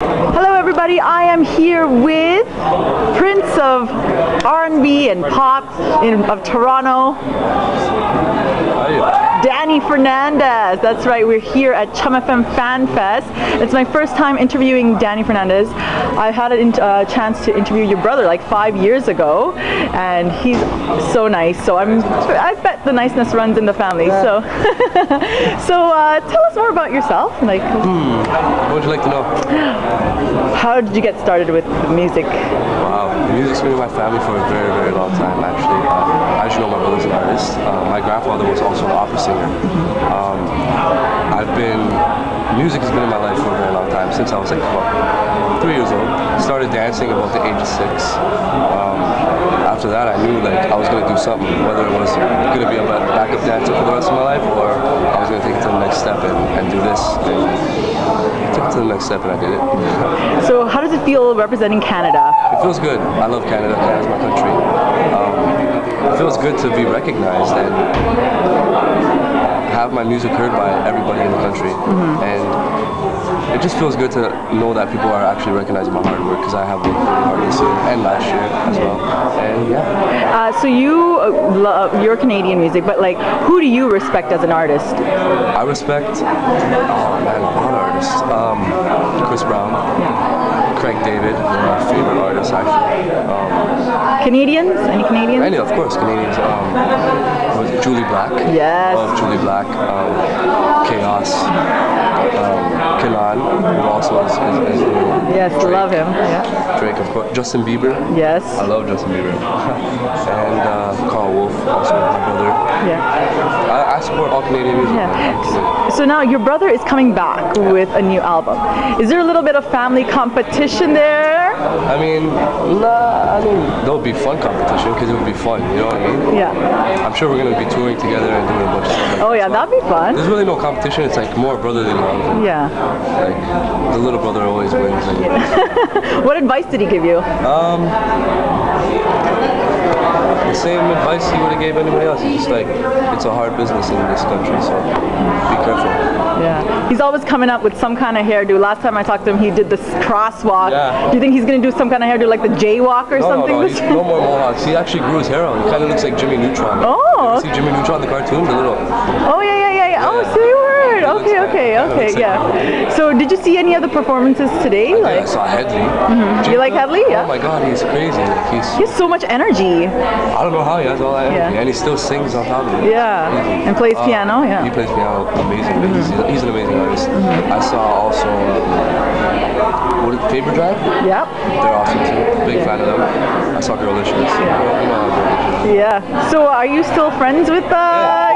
Hello everybody, I am here with Prince of R&B and Pop in, of Toronto, Danny Fernandes. That's right, we're here at Chum FM Fan Fest. It's my first time interviewing Danny Fernandes. I had a uh, chance to interview your brother like five years ago, and he's so nice. So I'm, I bet the niceness runs in the family. So, so uh, tell us more about yourself. Like, What would you like to know? How did you get started with music? Wow, music's been in my family for a very, very long time, actually. Uh, as you know, my brother's an artist. Uh, my grandfather was also an opera singer. Um, I've been, music has been in my life since I was like three years old. Started dancing about the age of six. Um, after that, I knew like I was going to do something, whether it was going to be a backup dancer for the rest of my life, or I was going to take it to the next step and, and do this. And I took it to the next step and I did it. So how does it feel representing Canada? It feels good. I love Canada. Canada's my country. Um, it feels good to be recognized and have my music heard by everybody in the country. And it just feels good to know that people are actually recognizing my hard work because I have worked really hard this year and last year as well. And yeah, Uh, so you uh, love your Canadian music, but like, who do you respect as an artist? I respect. Oh man, a lot of artists. Um, Chris Brown, Craig David, one of my favorite artists actually. Um, Canadians? Any Canadians? Any, of course, Canadians. Um, what was it, Jully Black. Yes. Love Jully Black. Um, K-os. Um, K'naan, who also is, is, is Yes, Drake. love him. Yeah. Drake, of course. Justin Bieber. Yes. I love Justin Bieber. and uh, Carl support all Canadian music. Yeah. So now your brother is coming back with a new album. Is there a little bit of family competition there? I mean, nah, I mean, there'll be fun competition because it would be fun, you know what I mean? Yeah. I'm sure we're going to be touring together and doing a bunch of stuff. Oh yeah, that'd be fun. There's really no competition. It's like more brotherly love. and, Yeah. Like the little brother always wins. And, What advice did he give you? Um, the same advice he would have gave anybody else. It's just like it's a hard business in this country, so be careful. Yeah. He's always coming up with some kind of hairdo. Last time I talked to him, he did this crosswalk. Yeah. Do you think he's gonna do some kind of hairdo like the jaywalk or No, no, something? no, he's no more mohawks. He actually grew his hair out. He kind of looks like Jimmy Neutron. Oh. You see Jimmy Neutron, the cartoon, the little. Oh yeah, yeah, yeah, yeah. Oh, Yeah. say word. He looks Okay, okay, okay, yeah. So did you see any of the performances today? I Like, saw Hedley. You like Hedley? Yeah. Oh my God, he's crazy. Like he's. he has so much energy. I don't know how he has all that energy, Yeah. and he still sings on top of it. Yeah. And plays Uh, piano. Yeah. He plays piano amazingly. He's, he's an amazing artist. I saw also uh, what is Faber Drive? Yep. They're awesome too. Big fan of them. I saw Girlicious. You know, you know how Girlicious. Yeah. So are you still friends with uh? I'm friends Yeah.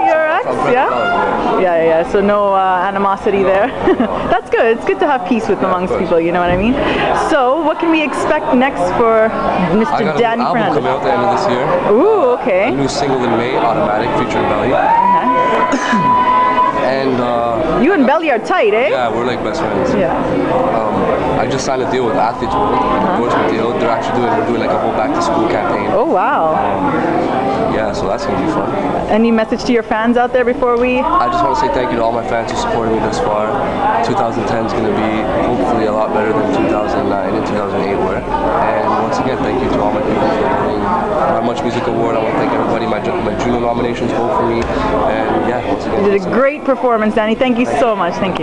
Yeah, yeah, yeah. So no uh, animosity there. That's good. It's good to have peace with amongst people. You know what I mean? So what can we expect next for Mr. got an Danny album coming out at the end of this year. Ooh, okay. A new single in May, Automatic, featuring Belly. And uh, You and Belly are tight, eh? yeah, we're like best friends. Yeah. Um, I just signed a deal with Athletes World, an endorsement deal. They're actually doing we're doing like a whole back to school campaign. Oh wow. Yeah, so that's gonna be fun. Any message to your fans out there before we? I just want to say thank you to all my fans who supported me thus far. 2010 is going to be hopefully a lot better than 2009 and 2008 were. And once again, thank you to all my people for winning my Much Music Award. I want to thank everybody. My, my Juno nominations vote for me. And yeah, once again. You did a great performance, Danny. Thank you so much. Thank you.